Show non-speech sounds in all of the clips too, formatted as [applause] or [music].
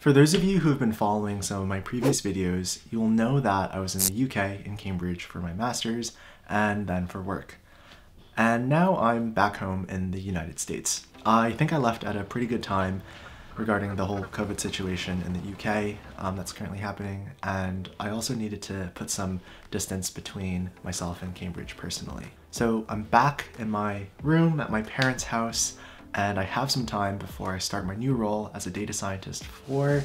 For those of you who have been following some of my previous videos, you will know that I was in the UK in Cambridge for my master's and then for work. And now I'm back home in the United States. I think I left at a pretty good time regarding the whole COVID situation in the UK um, that's currently happening, and I also needed to put some distance between myself and Cambridge personally. So I'm back in my room at my parents' house, and I have some time before I start my new role as a data scientist for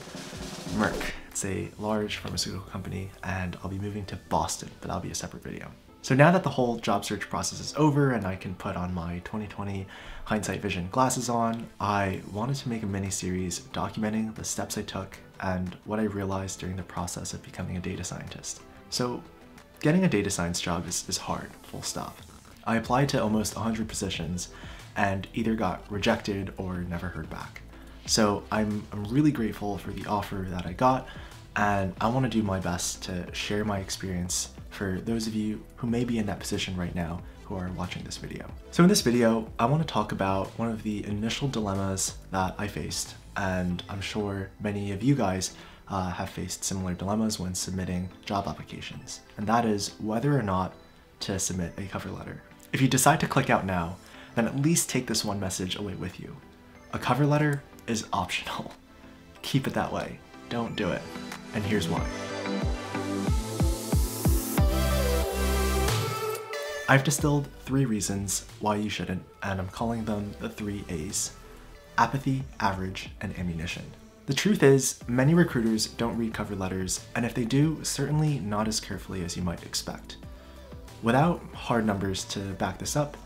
Merck. It's a large pharmaceutical company, and I'll be moving to Boston, but that'll be a separate video. So now that the whole job search process is over and I can put on my 2020 hindsight vision glasses on, I wanted to make a mini series documenting the steps I took and what I realized during the process of becoming a data scientist. So getting a data science job is, is hard, full stop. I applied to almost 100 positions and either got rejected or never heard back. So I'm, I'm really grateful for the offer that I got and I want to do my best to share my experience for those of you who may be in that position right now who are watching this video. So in this video, I want to talk about one of the initial dilemmas that I faced, and I'm sure many of you guys uh, have faced similar dilemmas when submitting job applications, and that is whether or not to submit a cover letter. If you decide to click out now, then at least take this one message away with you. A cover letter is optional. [laughs] Keep it that way. Don't do it. And here's why. I've distilled three reasons why you shouldn't, and I'm calling them the three A's. Apathy, average, and ammunition. The truth is, many recruiters don't read cover letters, and if they do, certainly not as carefully as you might expect. Without hard numbers to back this up,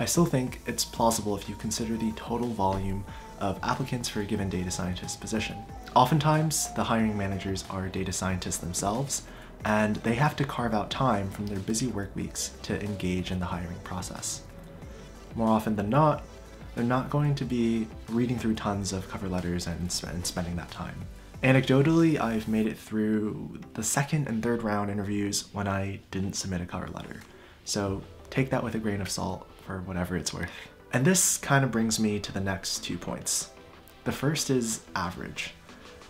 I still think it's plausible if you consider the total volume of applicants for a given data scientist position. Oftentimes, the hiring managers are data scientists themselves, and they have to carve out time from their busy work weeks to engage in the hiring process. More often than not, they're not going to be reading through tons of cover letters and, sp and spending that time. Anecdotally, I've made it through the second and third round interviews when I didn't submit a cover letter. So take that with a grain of salt for whatever it's worth. And this kind of brings me to the next two points. The first is average.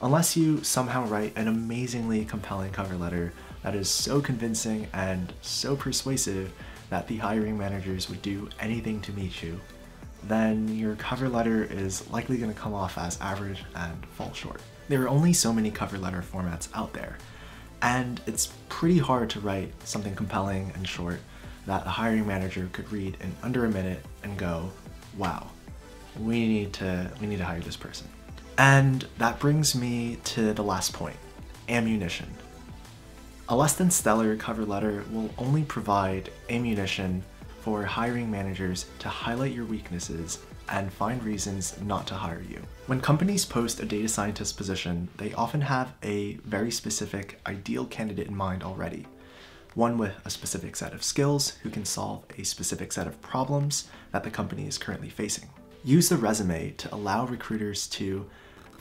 Unless you somehow write an amazingly compelling cover letter that is so convincing and so persuasive that the hiring managers would do anything to meet you, then your cover letter is likely going to come off as average and fall short. There are only so many cover letter formats out there, and it's pretty hard to write something compelling and short that a hiring manager could read in under a minute and go, wow, we need to, we need to hire this person. And that brings me to the last point, ammunition. A less than stellar cover letter will only provide ammunition for hiring managers to highlight your weaknesses and find reasons not to hire you. When companies post a data scientist position, they often have a very specific ideal candidate in mind already. One with a specific set of skills who can solve a specific set of problems that the company is currently facing. Use the resume to allow recruiters to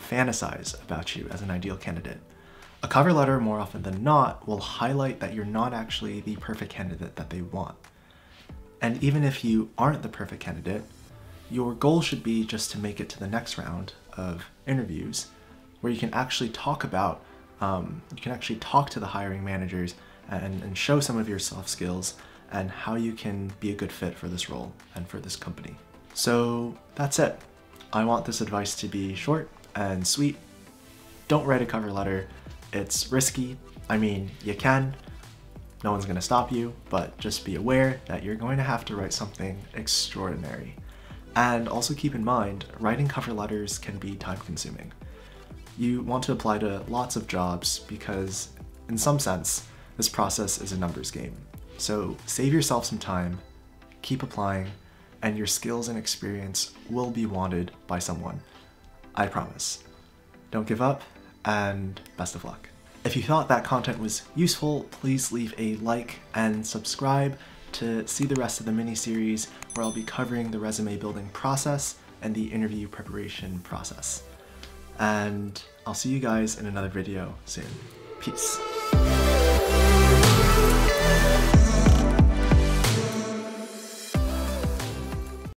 fantasize about you as an ideal candidate. A cover letter, more often than not, will highlight that you're not actually the perfect candidate that they want. And even if you aren't the perfect candidate, your goal should be just to make it to the next round of interviews where you can actually talk about, um, you can actually talk to the hiring managers and, and show some of your soft skills and how you can be a good fit for this role and for this company. So that's it. I want this advice to be short and sweet. Don't write a cover letter. It's risky. I mean, you can. No one's gonna stop you, but just be aware that you're going to have to write something extraordinary. And also keep in mind, writing cover letters can be time consuming. You want to apply to lots of jobs because, in some sense, this process is a numbers game. So save yourself some time, keep applying, and your skills and experience will be wanted by someone. I promise. Don't give up, and best of luck. If you thought that content was useful, please leave a like and subscribe to see the rest of the mini-series where I'll be covering the resume building process and the interview preparation process. And I'll see you guys in another video soon. Peace.